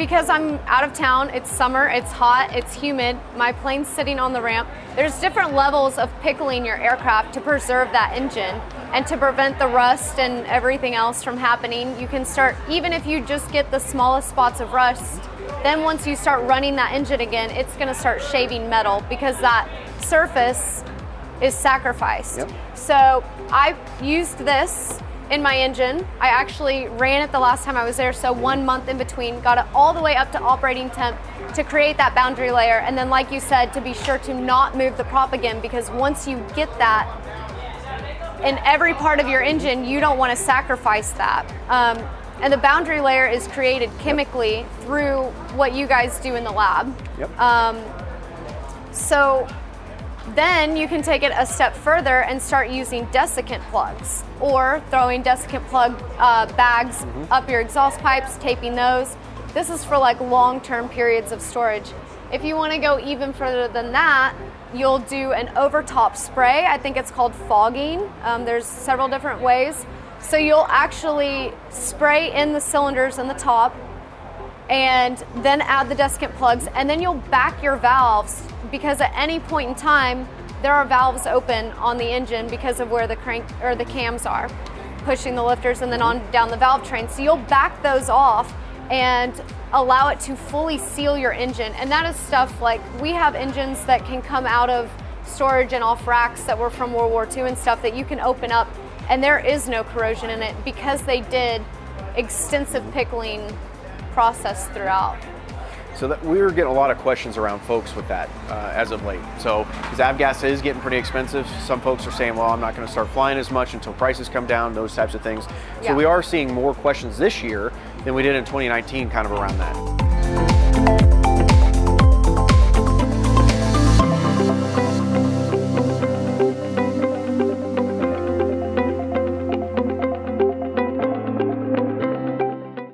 because I'm out of town, it's summer, it's hot, it's humid, my plane's sitting on the ramp. There's different levels of pickling your aircraft to preserve that engine and to prevent the rust and everything else from happening. You can start, even if you just get the smallest spots of rust, then once you start running that engine again, it's gonna start shaving metal because that surface is sacrificed. Yep. So I used this in my engine. I actually ran it the last time I was there, so one month in between, got it all the way up to operating temp to create that boundary layer. And then, like you said, to be sure to not move the prop again because once you get that in every part of your engine, you don't want to sacrifice that. Um, and the boundary layer is created chemically yep. through what you guys do in the lab. Yep. Um, so then you can take it a step further and start using desiccant plugs or throwing desiccant plug uh, bags mm-hmm. up your exhaust pipes, taping those. This is for like long term periods of storage. If you want to go even further than that, you'll do an overtop spray. I think it's called fogging. Um, there's several different ways. So you'll actually spray in the cylinders in the top and then add the desiccant plugs and then you'll back your valves because at any point in time, there are valves open on the engine because of where the crank or the cams are, pushing the lifters and then on down the valve train. So you'll back those off and allow it to fully seal your engine. And that is stuff like we have engines that can come out of storage and off racks that were from World War II and stuff that you can open up and there is no corrosion in it because they did extensive pickling process throughout. So that we were getting a lot of questions around folks with that uh, as of late. So because avgas is getting pretty expensive, some folks are saying, well, I'm not going to start flying as much until prices come down, those types of things. So yeah. we are seeing more questions this year than we did in 2019 kind of around that.